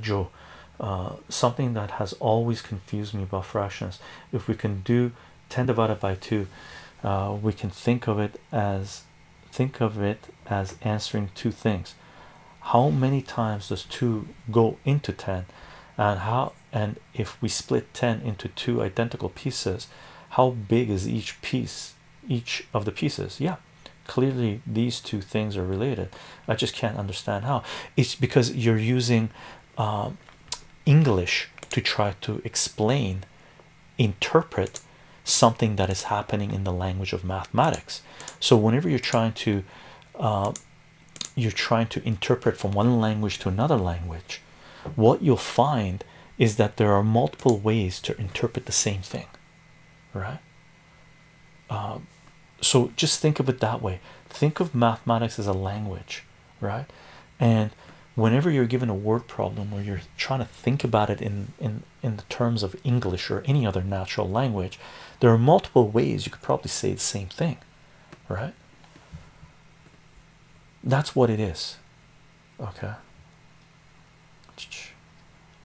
Joe uh, something that has always confused me about fractions. If we can do 10 divided by 2 uh, we can think of it as think of it as answering two things. How many times does 2 go into 10 and how and if we split 10 into two identical pieces how big is each piece each of the pieces? Yeah clearly these two things are related. I just can't understand how. It's because you're using um, english to try to explain interpret something that is happening in the language of mathematics. So whenever you're trying to uh, you're trying to interpret from one language to another language what you'll find is that there are multiple ways to interpret the same thing right? Um, so just think of it that way. Think of mathematics as a language right? And whenever you're given a word problem or you're trying to think about it in in in the terms of english or any other natural language there are multiple ways you could probably say the same thing right? That's what it is okay